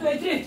对劲！